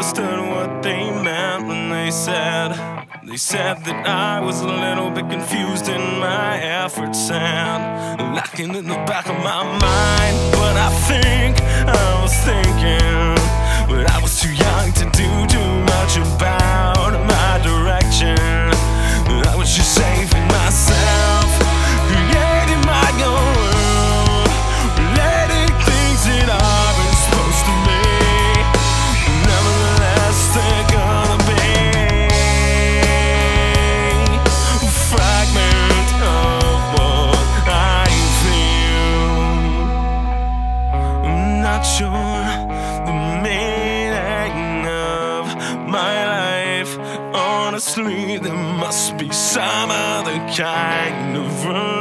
understood what they meant when they said They said that I was a little bit confused in my efforts And lacking in the back of my mind. But I think I was thinking There must be some other kind of relief.